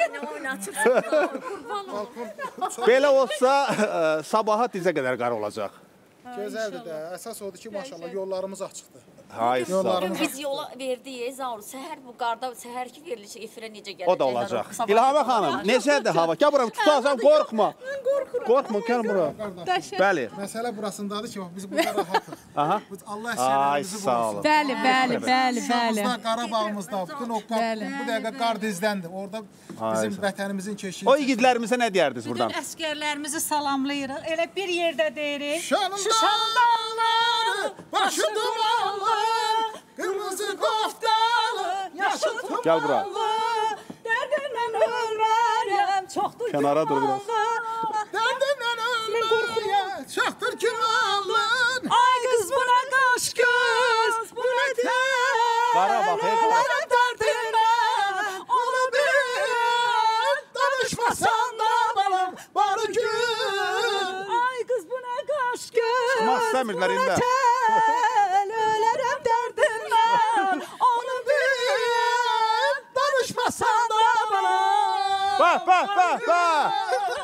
Səni oynatırsan. Qurban ol. Belə olsa ə, sabaha dizə qədər qar olacaq. Gözəldir də. Əsas odur ki, maşallah yollarımız açıqdır. Hay sağ Biz yola verdik Zaur. Səhər bu qarda səhərki verilişi efirə necə gələcək? O da olacaq. İlhamə xanım, necədir hava? Gəl bura tutarsan, qorxma. Qorxma, gəl bura. Bəli. Məsələ burasındadır ki, bax, biz burada rahatıq. Aha. Biz Allah sağ qorusun. Bəli, bəli, bəli, bəli. Şuşamızda, Qarabağımızda, bütün o qar, bu dəqiqə qar dizdəndir. Orada bizim vətənimizin keşiyi. O igidlərimizə nə deyərdiniz Bütün buradan? əskərlərimizi salamlayırıq. Elə bir yerdə deyirik. Şanında alları, başı dumanlı, qırmızı koftalı, yaşıl Gəl bura. Dərdimdən ölmərəm, çoxdur Kənara dur biraz. Qarabağ, hey, Qarabağ. Ölüm dərdimdən, onu bil. Danışmasan da balam, barı gün. Ay qız bu nə qaş göz. Çıxmaq istəmirdilər indi. Tel, ölərəm dərdimdən, onu bil. Danışmasan da balam. Bax, bax, bax, bax.